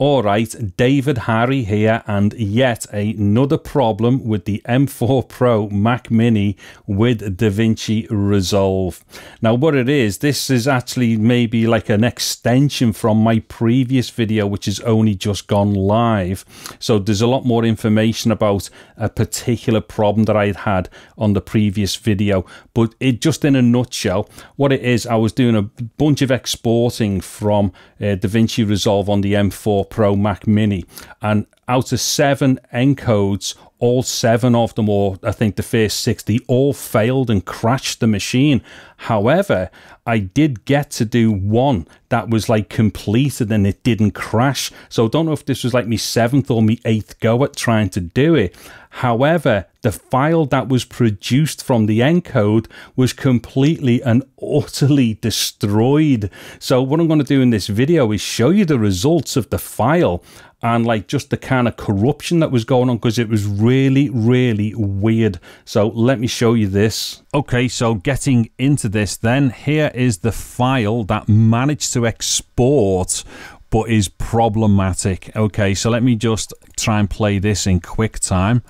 All right, David Harry here, and yet another problem with the M4 Pro Mac Mini with DaVinci Resolve. Now, what it is, this is actually maybe like an extension from my previous video, which has only just gone live. So there's a lot more information about a particular problem that I had had on the previous video. But it just in a nutshell, what it is, I was doing a bunch of exporting from uh, DaVinci Resolve on the M4 Pro Mac Mini. And out of seven encodes, all seven of them, or I think the first six, they all failed and crashed the machine. However, I did get to do one that was like completed and it didn't crash. So I don't know if this was like my seventh or my eighth go at trying to do it. However, the file that was produced from the encode was completely and utterly destroyed. So what I'm going to do in this video is show you the results of the file and like just the kind of corruption that was going on because it was really really weird. So let me show you this. Okay so getting into this then here is the file that managed to export but is problematic. Okay so let me just try and play this in QuickTime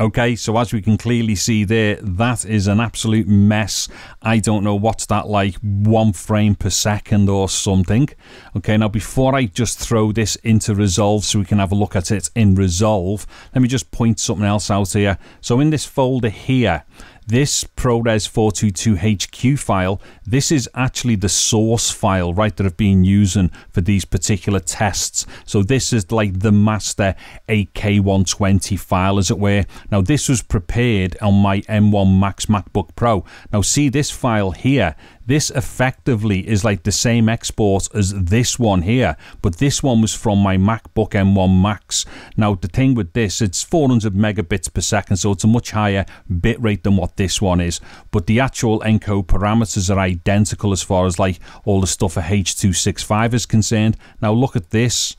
Okay, so as we can clearly see there, that is an absolute mess. I don't know what's that like, one frame per second or something. Okay, now before I just throw this into Resolve so we can have a look at it in Resolve, let me just point something else out here. So in this folder here, this ProRes 422HQ file, this is actually the source file, right, that I've been using for these particular tests. So this is like the master 8K120 file, as it were. Now this was prepared on my M1 Max MacBook Pro. Now see this file here, this effectively is like the same export as this one here, but this one was from my MacBook M1 Max. Now the thing with this, it's 400 megabits per second, so it's a much higher bitrate than what this one is. But the actual encode parameters are identical as far as like all the stuff for H.265 is concerned. Now look at this.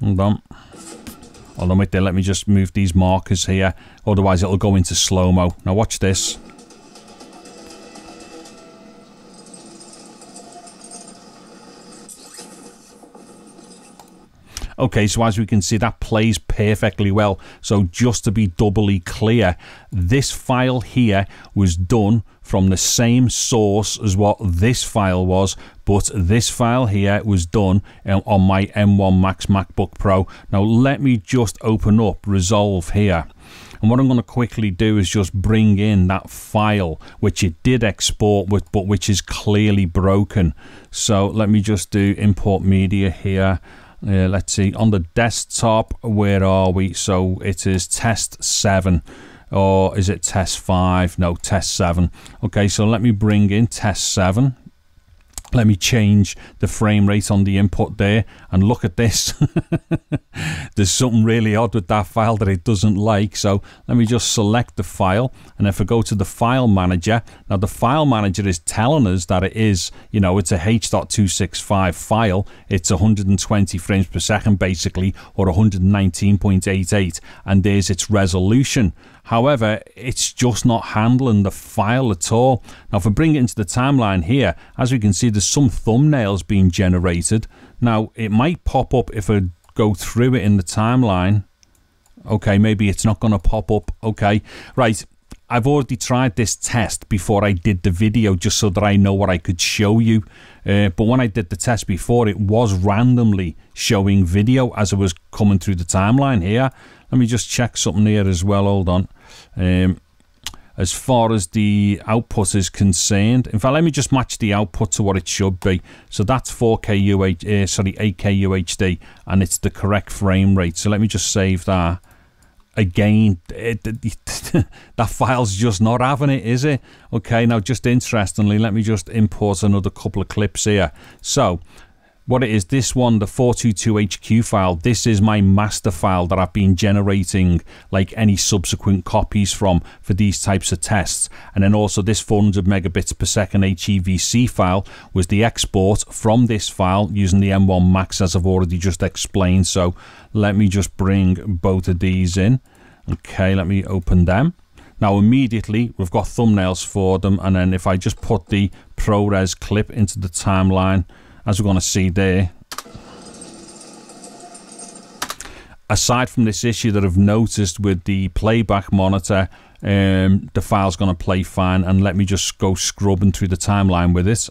Hold on. Hold on, wait there. Let me just move these markers here. Otherwise, it'll go into slow-mo. Now watch this. Okay, so as we can see, that plays perfectly well. So just to be doubly clear, this file here was done from the same source as what this file was, but this file here was done uh, on my M1 Max MacBook Pro. Now let me just open up Resolve here. And what I'm going to quickly do is just bring in that file, which it did export with, but which is clearly broken. So let me just do import media here. Uh, let's see, on the desktop, where are we? So it is test 7 or is it test 5? No, test 7. Okay, so let me bring in test 7 let me change the frame rate on the input there and look at this. There's something really odd with that file that it doesn't like so let me just select the file and if I go to the file manager now the file manager is telling us that it is you know it's a h.265 file it's 120 frames per second basically or 119.88 and there's its resolution However, it's just not handling the file at all. Now, if I bring it into the timeline here, as we can see, there's some thumbnails being generated. Now, it might pop up if I go through it in the timeline. Okay, maybe it's not going to pop up. Okay, right. I've already tried this test before I did the video just so that I know what I could show you. Uh, but when I did the test before, it was randomly showing video as it was coming through the timeline here. Let me just check something here as well. Hold on. Um, as far as the output is concerned. In fact, let me just match the output to what it should be. So that's 4K UH, uh, sorry, 8K UHD, and it's the correct frame rate. So let me just save that. Again, it, it, that file's just not having it, is it? Okay, now just interestingly, let me just import another couple of clips here. So what it is this one the 422hq file this is my master file that I've been generating like any subsequent copies from for these types of tests. And then also this 400 megabits per second HEVC file was the export from this file using the M1 Max as I've already just explained. So let me just bring both of these in. Okay let me open them. Now immediately we've got thumbnails for them and then if I just put the ProRes clip into the timeline as we're going to see there aside from this issue that I've noticed with the playback monitor, um, the file's going to play fine. And let me just go scrubbing through the timeline with it.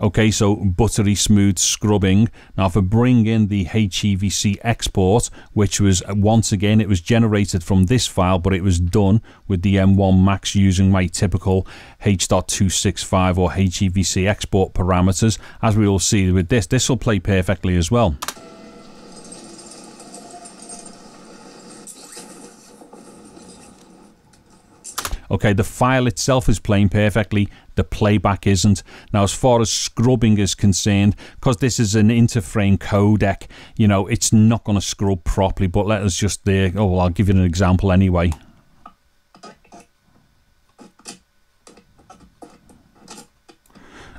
Okay, so buttery smooth scrubbing. Now, if I bring in the HEVC export, which was uh, once again, it was generated from this file, but it was done with the M1 Max using my typical H.265 or HEVC export parameters. As we will see with this, this will play perfectly as well. Okay, the file itself is playing perfectly, the playback isn't. Now, as far as scrubbing is concerned, because this is an interframe codec, you know, it's not going to scrub properly, but let us just there, oh, well, I'll give you an example anyway.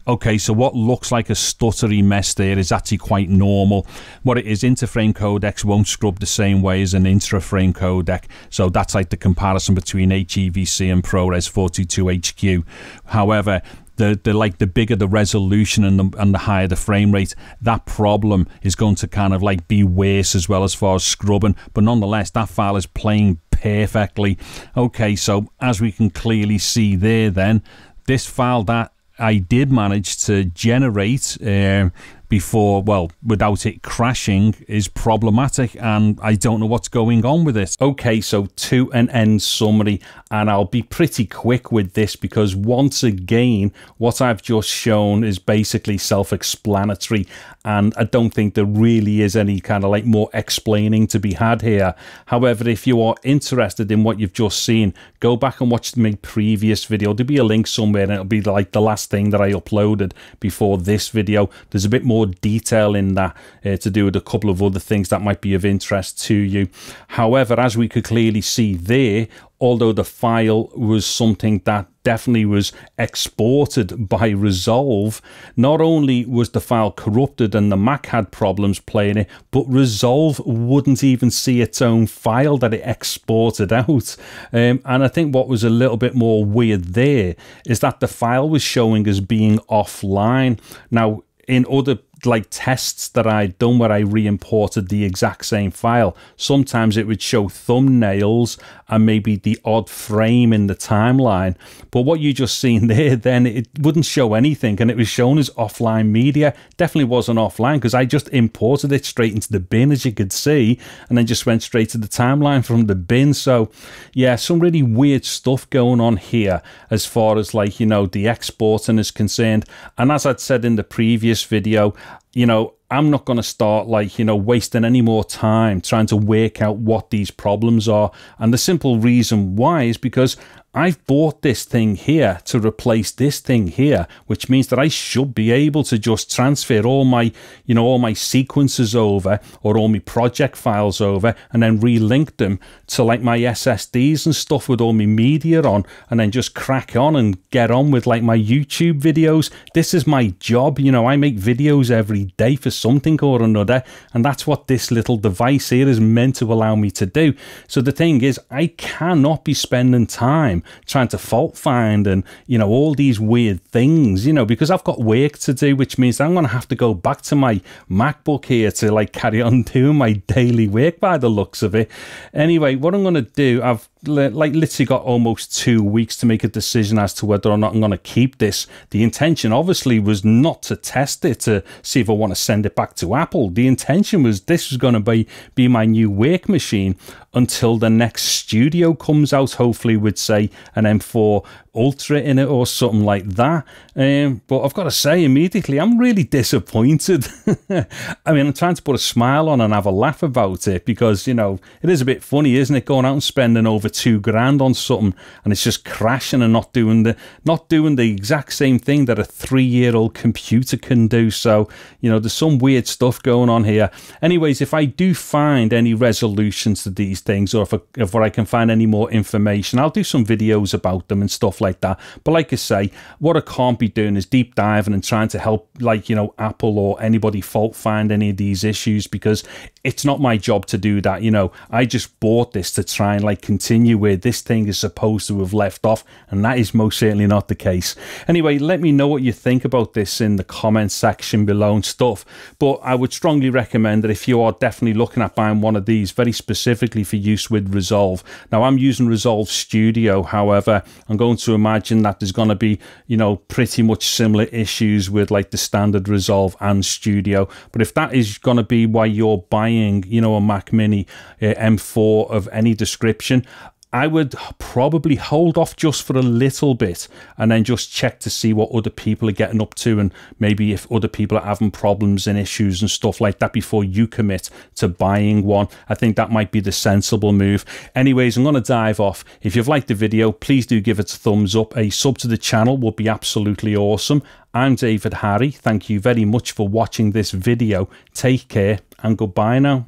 Okay, so what looks like a stuttery mess there is actually quite normal. What it is, interframe codecs won't scrub the same way as an intraframe codec. So that's like the comparison between HEVC and ProRes 422HQ. However, the, the like the bigger the resolution and the, and the higher the frame rate, that problem is going to kind of like be worse as well as far as scrubbing. But nonetheless, that file is playing perfectly. Okay, so as we can clearly see there, then this file that I did manage to generate uh, before, well, without it crashing is problematic and I don't know what's going on with it. Okay, so to an end summary, and I'll be pretty quick with this because once again, what I've just shown is basically self-explanatory and I don't think there really is any kind of like more explaining to be had here. However, if you are interested in what you've just seen, go back and watch my previous video. There'll be a link somewhere and it'll be like the last thing that I uploaded before this video. There's a bit more detail in that uh, to do with a couple of other things that might be of interest to you. However, as we could clearly see there, although the file was something that definitely was exported by Resolve, not only was the file corrupted and the Mac had problems playing it, but Resolve wouldn't even see its own file that it exported out. Um, and I think what was a little bit more weird there is that the file was showing as being offline. Now, in other like tests that I'd done where I re-imported the exact same file. Sometimes it would show thumbnails and maybe the odd frame in the timeline. But what you just seen there, then it wouldn't show anything and it was shown as offline media. Definitely wasn't offline because I just imported it straight into the bin as you could see and then just went straight to the timeline from the bin. So yeah, some really weird stuff going on here as far as like, you know, the exporting is concerned. And as I'd said in the previous video, you know, I'm not going to start like, you know, wasting any more time trying to work out what these problems are. And the simple reason why is because I've bought this thing here to replace this thing here, which means that I should be able to just transfer all my, you know, all my sequences over or all my project files over and then relink them to like my SSDs and stuff with all my media on and then just crack on and get on with like my YouTube videos. This is my job. You know, I make videos every day for something or another. And that's what this little device here is meant to allow me to do. So the thing is, I cannot be spending time time trying to fault find and, you know, all these weird things, you know, because I've got work to do, which means I'm going to have to go back to my MacBook here to like carry on doing my daily work by the looks of it. Anyway, what I'm going to do, I've like literally got almost two weeks to make a decision as to whether or not I'm going to keep this. The intention obviously was not to test it to see if I want to send it back to Apple. The intention was this was going to be, be my new work machine until the next studio comes out, hopefully with say an M4 Ultra in it or something like that. Um, but I've got to say, immediately, I'm really disappointed. I mean, I'm trying to put a smile on and have a laugh about it because, you know, it is a bit funny, isn't it? Going out and spending over two grand on something and it's just crashing and not doing the not doing the exact same thing that a three year old computer can do. So, you know, there's some weird stuff going on here. Anyways, if I do find any resolutions to these things or if I, if I can find any more information, I'll do some videos about them and stuff like that. But like I say, what I can't be doing is deep diving and trying to help, like, you know, Apple or anybody fault find any of these issues because it's not my job to do that. You know, I just bought this to try and like continue where this thing is supposed to have left off, and that is most certainly not the case. Anyway, let me know what you think about this in the comment section below and stuff. But I would strongly recommend that if you are definitely looking at buying one of these very specifically for use with Resolve. Now, I'm using Resolve Studio, however, I'm going to imagine that there's going to be, you know, pretty much similar issues with like the standard Resolve and Studio. But if that is going to be why you're buying buying, you know, a Mac Mini uh, M4 of any description, I would probably hold off just for a little bit and then just check to see what other people are getting up to and maybe if other people are having problems and issues and stuff like that before you commit to buying one. I think that might be the sensible move. Anyways, I'm going to dive off. If you've liked the video, please do give it a thumbs up. A sub to the channel would be absolutely awesome. I'm David Harry. Thank you very much for watching this video. Take care and goodbye now.